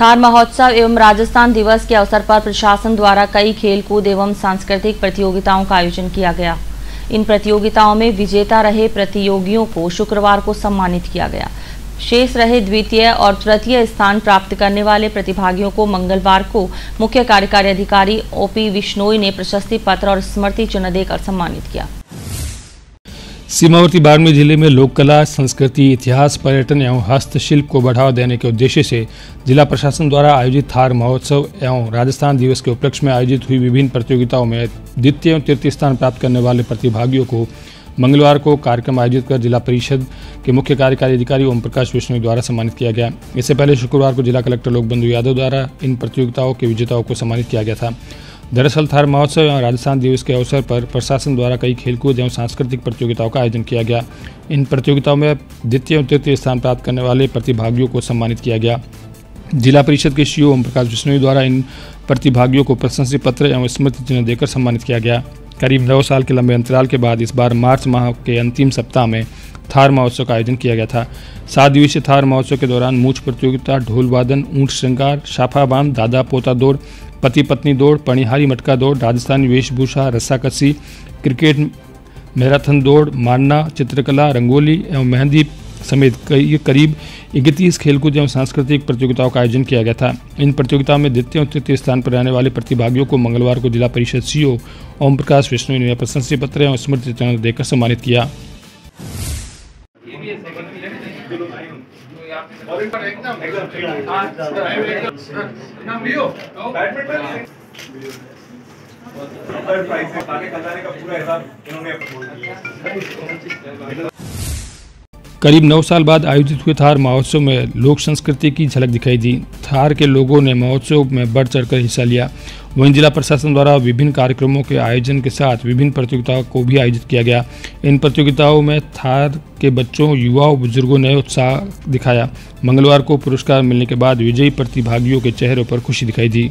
थार महोत्सव एवं राजस्थान दिवस के अवसर पर प्रशासन द्वारा कई खेलकूद एवं सांस्कृतिक प्रतियोगिताओं का आयोजन किया गया। इन प्रतियोगिताओं में विजेता रहे प्रतियोगियों को शुक्रवार को सम्मानित किया गया। शेष रहे द्वितीय और तृतीय स्थान प्राप्त करने वाले प्रतिभागियों को मंगलवार को मुख्य कार्यकारी अधिकारी ओपी विश्नोई ने प्रशस्ति पत्र और स्मृति चिन्ह देकर सम्मानित किया। सीमावर्ती बाड़मेर ज़िले में लोक कला संस्कृति, इतिहास, पर्यटन एवं हस्तशिल्प को बढ़ावा देने के उद्देश्य से जिला प्रशासन द्वारा आयोजित थार महोत्सव एवं राजस्थान दिवस के उपलक्ष्य में आयोजित हुई विभिन्न प्रतियोगिताओं में द्वितीय एवं तृतीय स्थान प्राप्त करने वाले प्रतिभागियों को मंगलवार को कार्यक्रम आयोजित कर जिला परिषद के मुख्य कार्यकारी अधिकारी ओम प्रकाश विष्णु द्वारा सम्मानित किया गया। इससे पहले शुक्रवार को जिला कलेक्टर लोकबंधु यादव द्वारा इन प्रतियोगिताओं के विजेताओं को सम्मानित किया गया था। दरअसल थार महोत्सव एवं राजस्थान दिवस के अवसर पर प्रशासन द्वारा कई खेलकूद एवं सांस्कृतिक प्रतियोगिताओं का आयोजन किया गया। इन प्रतियोगिताओं में द्वितीय एवं तृतीय स्थान प्राप्त करने वाले प्रतिभागियों को सम्मानित किया गया। जिला परिषद के सी ओम प्रकाश बिश्नोई द्वारा इन प्रतिभागियों को प्रशंसा पत्र एवं स्मृति चिन्ह देकर सम्मानित किया गया। करीब नौ साल के लंबे अंतराल के बाद इस बार मार्च माह के अंतिम सप्ताह में थार महोत्सव का आयोजन किया गया था। सात दिवसीय थार महोत्सव के दौरान मूछ प्रतियोगिता ढोल वादन ऊँट श्रृंगार, शाफा बाँध, दादा पोता दौड़, पति पत्नी दौड़ पणिहारी मटका दौड़, राजस्थानी वेशभूषा रस्साकसी क्रिकेट मैराथन दौड़ मारना चित्रकला, रंगोली एवं मेहंदी समेत कई करीब इकतीस खेलकूद एवं सांस्कृतिक प्रतियोगिताओं का आयोजन किया गया था। इन प्रतियोगिताओं में द्वितीय और तृतीय स्थान पर रहने वाले प्रतिभागियों को मंगलवार को जिला परिषद सीओ ओम प्रकाश विष्णु ने प्रशंसा पत्र एवं स्मृति चिन्ह देकर सम्मानित किया। करीब नौ साल बाद आयोजित हुए थार महोत्सव में लोक संस्कृति की झलक दिखाई दी। थार के लोगों ने महोत्सव में बढ़ चढ़कर हिस्सा लिया। वहीं जिला प्रशासन द्वारा विभिन्न कार्यक्रमों के आयोजन के साथ विभिन्न प्रतियोगिताओं को भी आयोजित किया गया। इन प्रतियोगिताओं में थार के बच्चों, युवाओं, बुज़ुर्गों ने उत्साह दिखाया। मंगलवार को पुरस्कार मिलने के बाद विजयी प्रतिभागियों के चेहरों पर खुशी दिखाई दी।